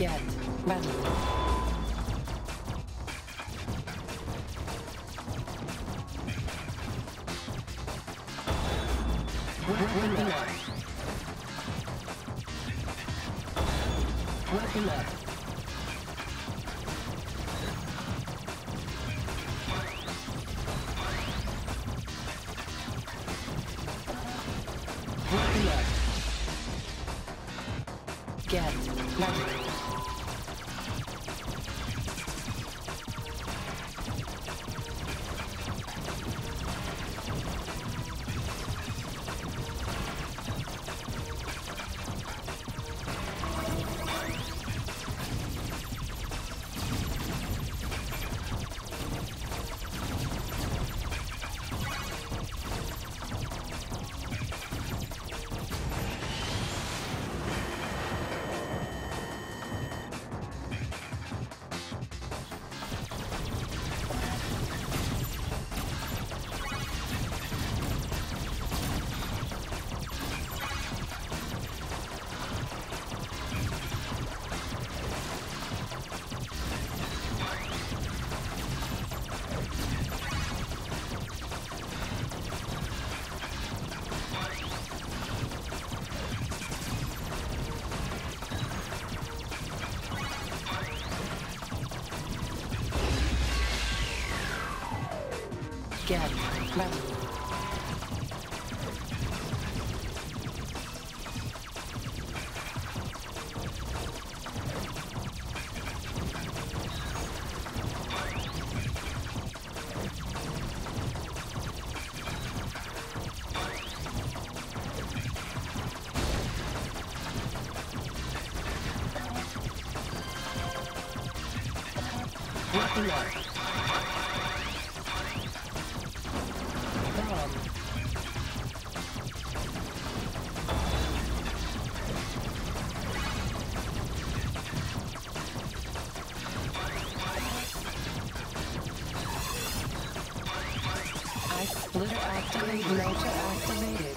Get up. Get ready. Get ready. Weapon Motor activated.